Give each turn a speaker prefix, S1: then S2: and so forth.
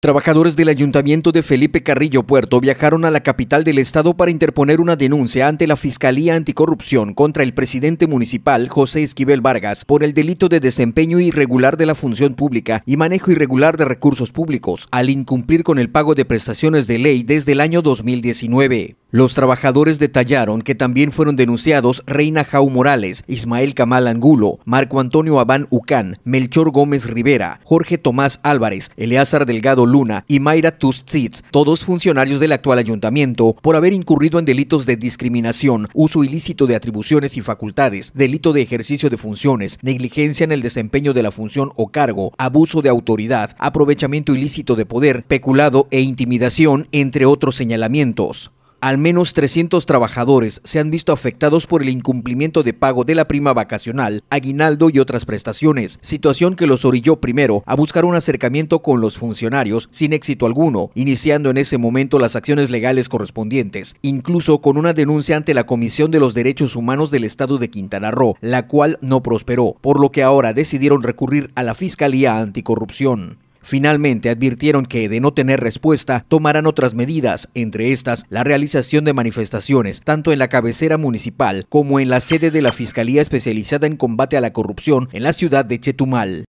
S1: Trabajadores del Ayuntamiento de Felipe Carrillo Puerto viajaron a la capital del estado para interponer una denuncia ante la Fiscalía Anticorrupción contra el presidente municipal José Esquivel Vargas por el delito de desempeño irregular de la función pública y manejo irregular de recursos públicos al incumplir con el pago de prestaciones de ley desde el año 2019. Los trabajadores detallaron que también fueron denunciados Reina Jau Morales, Ismael Camal Angulo, Marco Antonio Abán Ucán, Melchor Gómez Rivera, Jorge Tomás Álvarez, Eleazar Delgado Luna y Mayra Tustzitz, todos funcionarios del actual ayuntamiento, por haber incurrido en delitos de discriminación, uso ilícito de atribuciones y facultades, delito de ejercicio de funciones, negligencia en el desempeño de la función o cargo, abuso de autoridad, aprovechamiento ilícito de poder, peculado e intimidación, entre otros señalamientos. Al menos 300 trabajadores se han visto afectados por el incumplimiento de pago de la prima vacacional, aguinaldo y otras prestaciones, situación que los orilló primero a buscar un acercamiento con los funcionarios sin éxito alguno, iniciando en ese momento las acciones legales correspondientes, incluso con una denuncia ante la Comisión de los Derechos Humanos del Estado de Quintana Roo, la cual no prosperó, por lo que ahora decidieron recurrir a la Fiscalía Anticorrupción. Finalmente advirtieron que, de no tener respuesta, tomarán otras medidas, entre estas la realización de manifestaciones, tanto en la cabecera municipal como en la sede de la Fiscalía Especializada en Combate a la Corrupción en la ciudad de Chetumal.